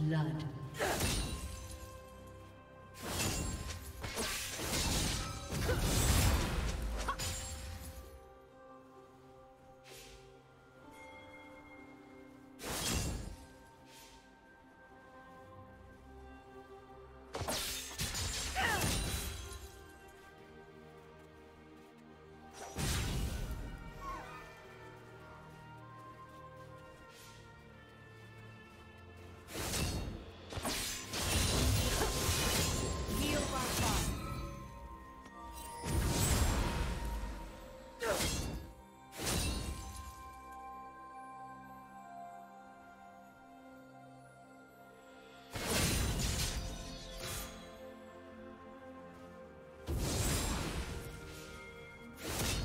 Blood.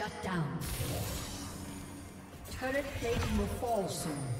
Shut down. Turret will fall soon.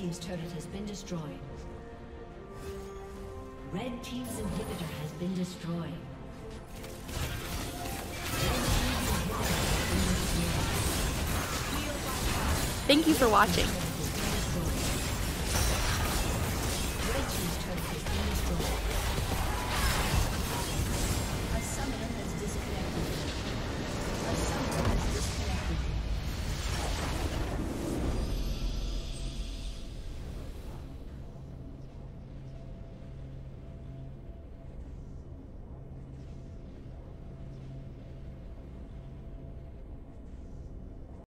Team's turret has been destroyed. Red Team's inhibitor has been destroyed. Thank you for watching.